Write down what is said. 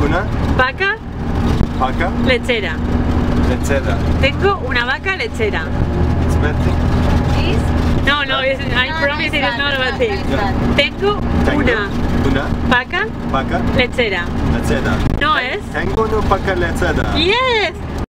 Una vaca vaca lechera. lechera. Tengo una vaca lechera. Smetti. No, no, it's, I No, promise no it is it's not about no, this. Tengo Tengo una una vaca vaca lechera. lechera. No es? Tengo una vaca lechera. Yes!